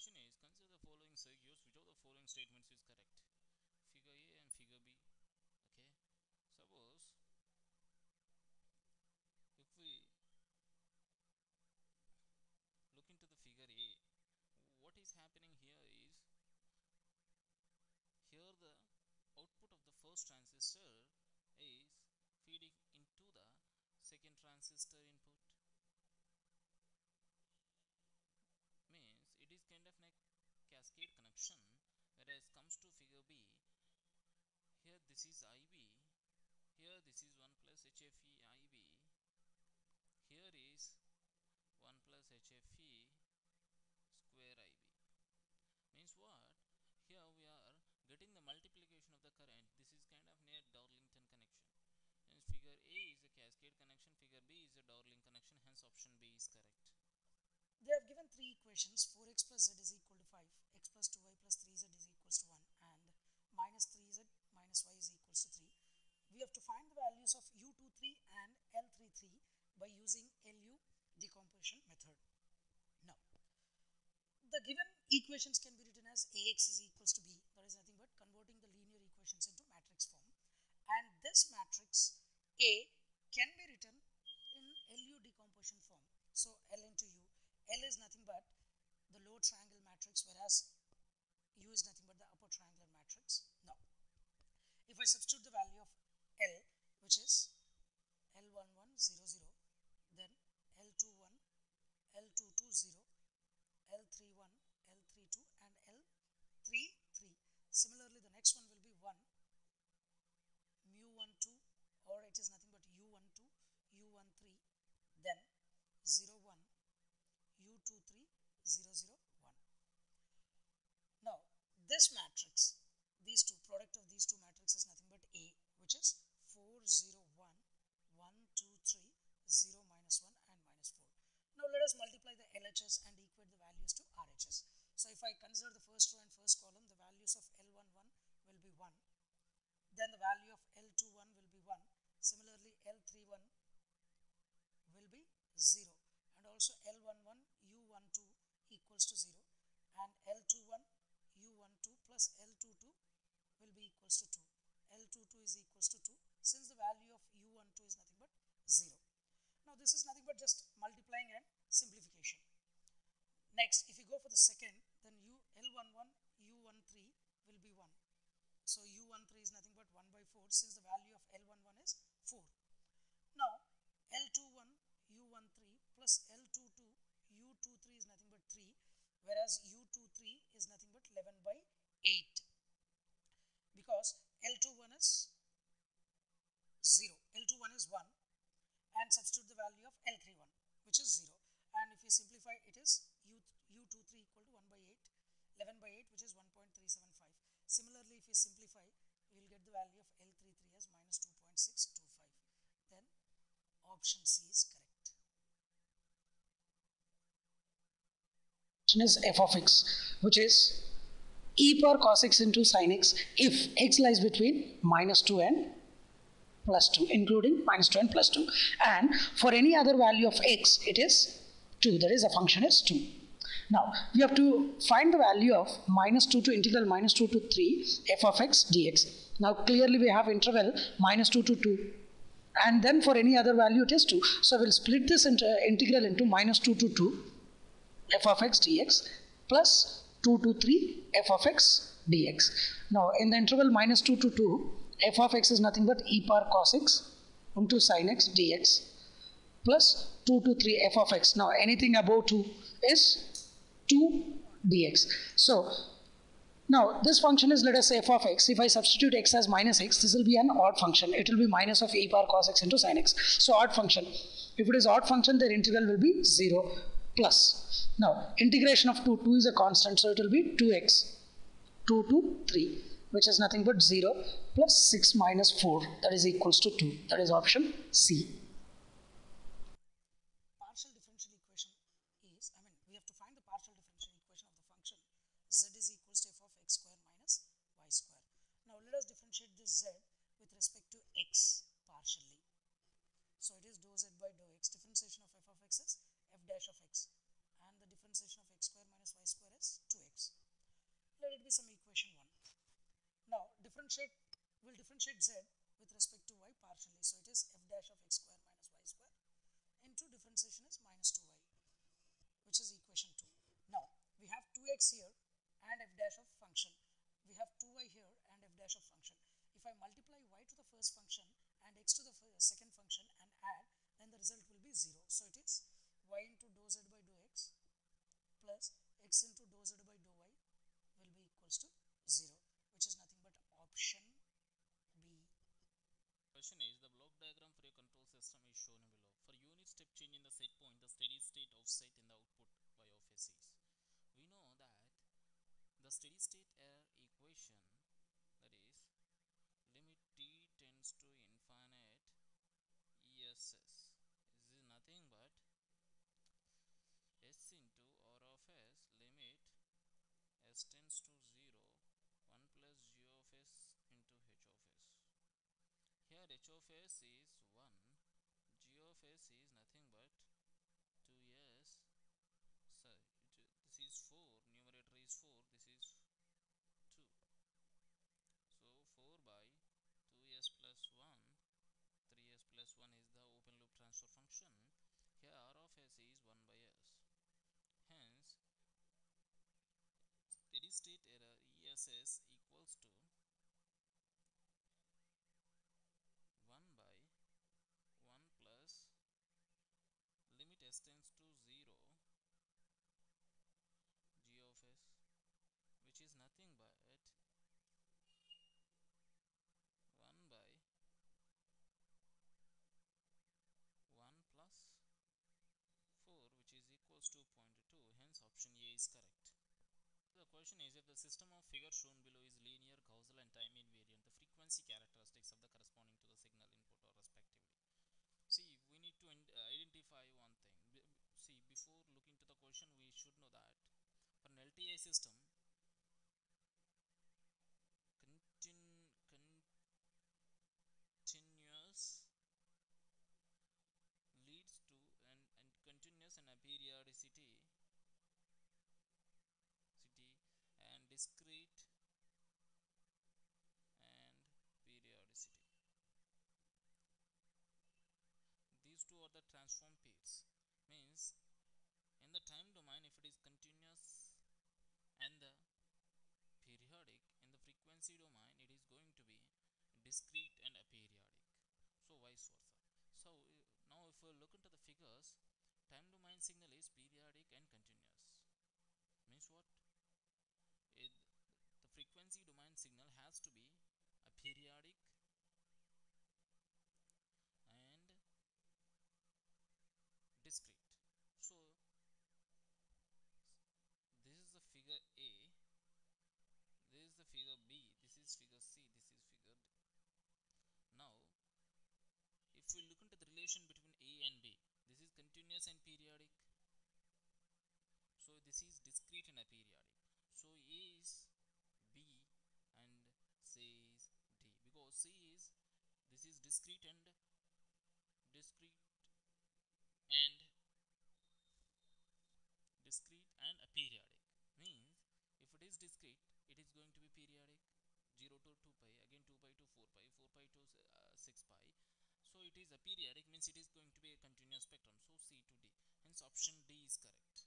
question is consider the following circuits which of the following statements is correct? Figure a and figure b okay? Suppose if we look into the figure a what is happening here is here the output of the first transistor is feeding into the second transistor input means it is kind of like cascade connection whereas comes to figure B here this is IB here this is 1 plus HFE IB here is 1 plus HFE square IB means what? Here we are getting the multiplication of the current. This is kind of near Darlington connection. Hence figure A is a cascade connection figure B is a Darling connection hence option B is correct. They have given three equations 4x plus z is equal to 5, x plus 2y plus 3z is equals to 1 and minus 3z minus y is equals to 3. We have to find the values of u23 and l33 by using LU decomposition method. Now, the given equations can be written as ax is equals to b that is nothing but converting the linear equations into matrix form and this matrix A can be written in LU decomposition form. So L into U L is nothing but the lower triangle matrix whereas U is nothing but the upper triangular matrix. Now, if I substitute the value of L which is L1100 then L21, L220, L31, L32 and L33. Similarly, the next one will be 1 mu12 or it is nothing but U12, U13 then 01 U23 001. Now, this matrix, these two, product of these two matrices is nothing but A, which is 4, 0, 1, 1, 2, 3, 0, minus 1 and minus 4. Now, let us multiply the LHS and equate the values if I consider the first row and first column, the values of L11 will be 1. Then the value of L21 will be 1. Similarly, L31 will be 0 and also L11 U12 equals to 0 and L21 U12 plus L22 will be equals to 2. L22 is equals to 2 since the value of U12 is nothing but 0. Now this is nothing but just multiplying and simplification. Next, if you go for the second, then U L11 U13 will be 1. So U13 is nothing but 1 by 4 since the value of L11 is 4. Now L21 U13 plus L22 U23 is nothing but 3 whereas U23 is nothing but 11 by 8 because L21 is 0 L21 is 1 and substitute the value of L31 which is 0 and if you simplify it is U, U23 equal to 1 by 8 11 by 8 which is 1.375 similarly if you simplify you will get the value of L33 as minus 2.625 then option C is correct. Option is f of x which is e power cos x into sin x if x lies between minus 2 and plus 2 including minus 2 and plus 2 and for any other value of x it is 2 that is the function is 2 now we have to find the value of minus 2 to integral minus 2 to 3 f of x dx now clearly we have interval minus 2 to 2 and then for any other value it is 2 so we'll split this inter integral into minus 2 to 2 f of x dx plus 2 to 3 f of x dx. Now in the interval minus 2 to 2 f of x is nothing but e power cos x into sin x dx plus 2 to 3 f of x. Now anything above 2 is 2 dx. So now this function is let us say f of x. If I substitute x as minus x, this will be an odd function. It will be minus of e power cos x into sin x. So odd function. If it is odd function, their integral will be 0 plus. Now integration of 2, 2 is a constant, so it will be 2x. 2 to 3, which is nothing but 0 plus 6 minus 4, that is equals to 2. That is option C. Is, I mean, we have to find the partial differential equation of the function z is equals to f of x square minus y square. Now let us differentiate this z with respect to x partially. So it is dou z by dou x. Differentiation of f of x is f dash of x and the differentiation of x square minus y y square is 2x. Let it be some equation 1. Now differentiate, we will differentiate z with respect to y partially. So it is f dash of x square minus y square into differentiation is minus 2y which is equation 2. Now we have 2x here and f dash of function. We have 2y here and f dash of function. If I multiply y to the first function and x to the second function and add then the result will be 0. So it is y into dou z by dou x plus x into dou z by dou y will be equals to 0 which is nothing but option B. Question is the block diagram for your control is shown below. For unit step change in the set point, the steady state offset in the output y of s is. We know that the steady state error equation that is limit t tends to infinite ess this is nothing but s into r of s limit s tends to 0 1 plus g of s into h of s here h of s is 1 g of s is nothing but 2s sorry this is 4 numerator is 4 this is 2 so 4 by 2s plus 1 3s plus 1 is the open loop transfer function. Here r of s is 1 by s. Hence steady state error ess equals to 1 by 1 plus limit s tends to 0 g of s which is nothing but 1 by 1 plus 4 which is equals to 0.2 hence option A is correct. The question is if the system of figure shown below is linear, causal and time invariant, the frequency characteristics of the corresponding to the signal input or respectively. See, we need to uh, identify one thing. See, before looking to the question, we should know that for an LTI system, continu continuous leads to and, and continuous and a periodicity city and discrete and periodicity these two are the transform pairs means in the time domain if it is continuous and the periodic in the frequency domain it is going to be discrete and aperiodic. So vice versa. So uh, now if we look into the figures time domain signal is periodic and continuous. Means what? It, the frequency domain signal has to be a periodic and discrete so this is the figure A this is the figure B this is figure C this is figure D now if we look into the relation between A and B this is continuous and periodic so this and aperiodic. So A is B and C is D. Because C is this is discrete and discrete and discrete and aperiodic. Means if it is discrete it is going to be periodic. 0 to 2 pi again 2 pi to 4 pi 4 pi to uh, 6 pi. So it is aperiodic means it is going to be a continuous spectrum. So c to d. Hence option d is correct